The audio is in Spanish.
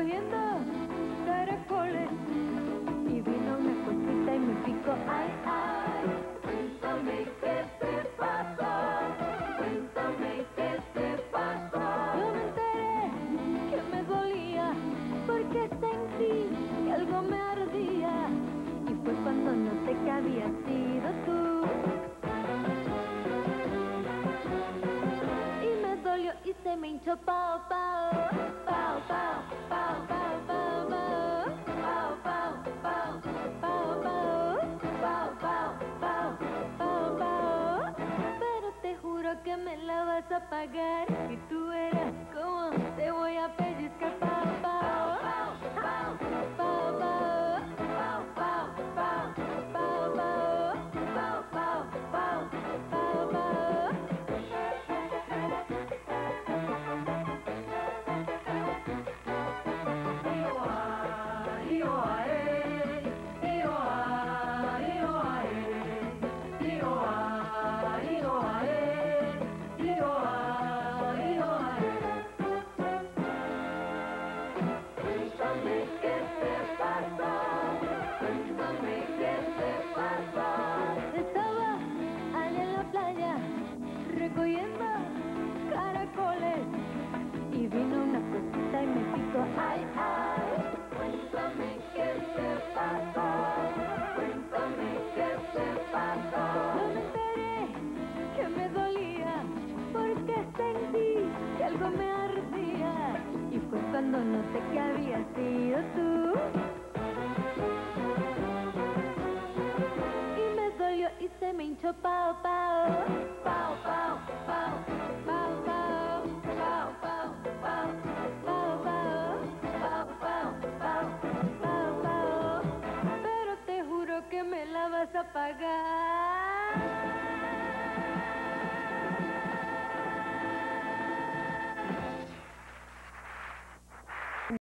recogiendo caracoles y vino una cosita y me picó. Ay, ay, cuéntame qué te pasó, cuéntame qué te pasó. Yo me enteré que me dolía porque sentí que algo me ardía y fue cuando noté que había sido tú. Y me dolió y se me hinchó pao, pao, apagar que tu eras como se eu cuando no sé qué había sido tú. Y me dolió y se me hinchó pao pao. Pao pao. Pao pao. Pao pao. Pero te juro que me la vas a pagar.